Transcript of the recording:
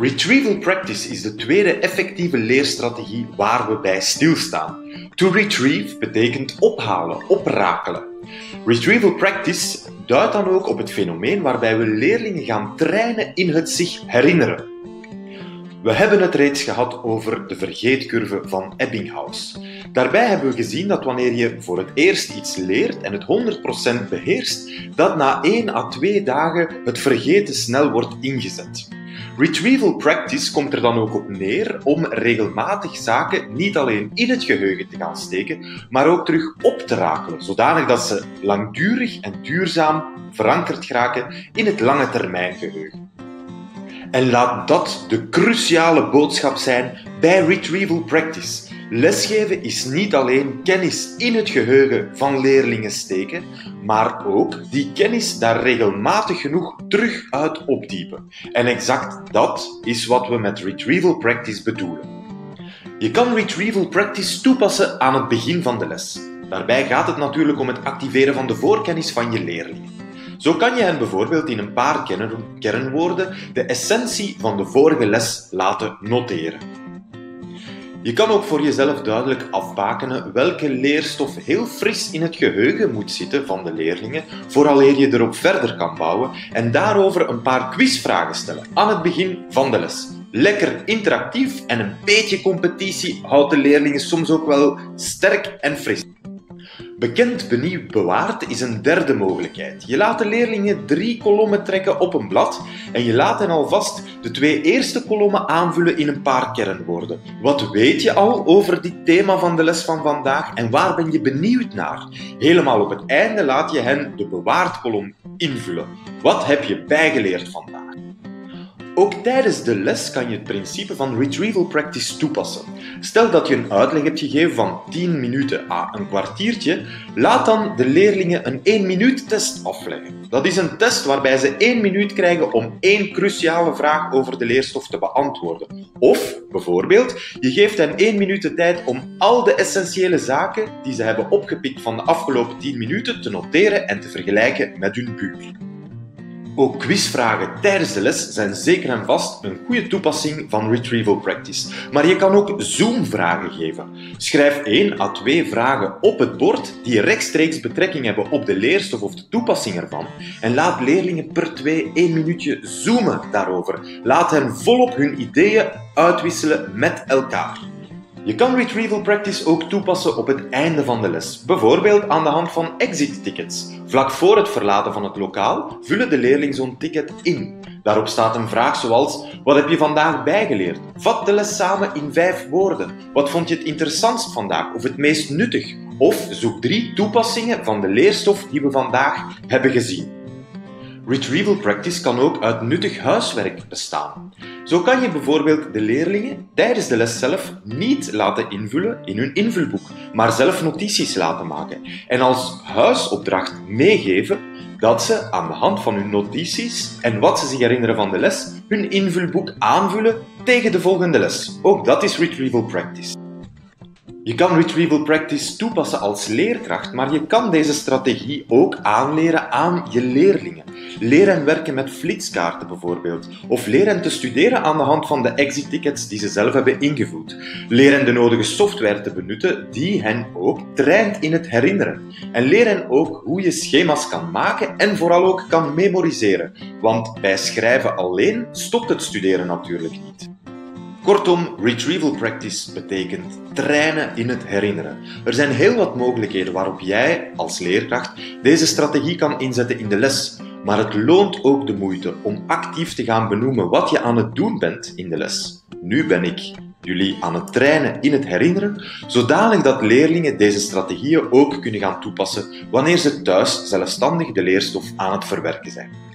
Retrieval practice is de tweede effectieve leerstrategie waar we bij stilstaan. To retrieve betekent ophalen, oprakelen. Retrieval practice duidt dan ook op het fenomeen waarbij we leerlingen gaan trainen in het zich herinneren. We hebben het reeds gehad over de vergeetcurve van Ebbinghaus. Daarbij hebben we gezien dat wanneer je voor het eerst iets leert en het 100% beheerst, dat na 1 à 2 dagen het vergeten snel wordt ingezet. Retrieval practice komt er dan ook op neer om regelmatig zaken niet alleen in het geheugen te gaan steken, maar ook terug op te rakelen, zodanig dat ze langdurig en duurzaam verankerd geraken in het lange termijn geheugen. En laat dat de cruciale boodschap zijn bij retrieval practice. Lesgeven is niet alleen kennis in het geheugen van leerlingen steken, maar ook die kennis daar regelmatig genoeg terug uit opdiepen. En exact dat is wat we met retrieval practice bedoelen. Je kan retrieval practice toepassen aan het begin van de les. Daarbij gaat het natuurlijk om het activeren van de voorkennis van je leerlingen. Zo kan je hen bijvoorbeeld in een paar kernwoorden de essentie van de vorige les laten noteren. Je kan ook voor jezelf duidelijk afbakenen welke leerstof heel fris in het geheugen moet zitten van de leerlingen, vooraleer je erop verder kan bouwen en daarover een paar quizvragen stellen aan het begin van de les. Lekker interactief en een beetje competitie houdt de leerlingen soms ook wel sterk en fris. Bekend benieuwd bewaard is een derde mogelijkheid. Je laat de leerlingen drie kolommen trekken op een blad en je laat hen alvast de twee eerste kolommen aanvullen in een paar kernwoorden. Wat weet je al over dit thema van de les van vandaag en waar ben je benieuwd naar? Helemaal op het einde laat je hen de bewaard kolom invullen. Wat heb je bijgeleerd vandaag? Ook tijdens de les kan je het principe van retrieval practice toepassen. Stel dat je een uitleg hebt gegeven van 10 minuten à een kwartiertje, laat dan de leerlingen een 1 minuut test afleggen. Dat is een test waarbij ze 1 minuut krijgen om één cruciale vraag over de leerstof te beantwoorden. Of bijvoorbeeld, je geeft hen 1 minuut de tijd om al de essentiële zaken die ze hebben opgepikt van de afgelopen 10 minuten te noteren en te vergelijken met hun buur. Ook quizvragen tijdens de les zijn zeker en vast een goede toepassing van retrieval practice. Maar je kan ook zoomvragen geven. Schrijf 1 à 2 vragen op het bord die rechtstreeks betrekking hebben op de leerstof of de toepassing ervan en laat leerlingen per 2 1 minuutje zoomen daarover. Laat hen volop hun ideeën uitwisselen met elkaar. Je kan retrieval practice ook toepassen op het einde van de les, bijvoorbeeld aan de hand van exit tickets. Vlak voor het verlaten van het lokaal vullen de leerling zo'n ticket in. Daarop staat een vraag zoals: Wat heb je vandaag bijgeleerd? Vat de les samen in vijf woorden. Wat vond je het interessantst vandaag of het meest nuttig? Of zoek drie toepassingen van de leerstof die we vandaag hebben gezien. Retrieval practice kan ook uit nuttig huiswerk bestaan. Zo kan je bijvoorbeeld de leerlingen tijdens de les zelf niet laten invullen in hun invulboek, maar zelf notities laten maken en als huisopdracht meegeven dat ze aan de hand van hun notities en wat ze zich herinneren van de les hun invulboek aanvullen tegen de volgende les. Ook dat is retrieval practice. Je kan retrieval practice toepassen als leerkracht, maar je kan deze strategie ook aanleren aan je leerlingen. Leer hen werken met flitskaarten bijvoorbeeld, of leer hen te studeren aan de hand van de exit-tickets die ze zelf hebben ingevuld. Leer hen de nodige software te benutten die hen ook traint in het herinneren. En leer hen ook hoe je schema's kan maken en vooral ook kan memoriseren, want bij schrijven alleen stopt het studeren natuurlijk niet. Kortom, retrieval practice betekent trainen in het herinneren. Er zijn heel wat mogelijkheden waarop jij als leerkracht deze strategie kan inzetten in de les. Maar het loont ook de moeite om actief te gaan benoemen wat je aan het doen bent in de les. Nu ben ik jullie aan het trainen in het herinneren, zodanig dat leerlingen deze strategieën ook kunnen gaan toepassen wanneer ze thuis zelfstandig de leerstof aan het verwerken zijn.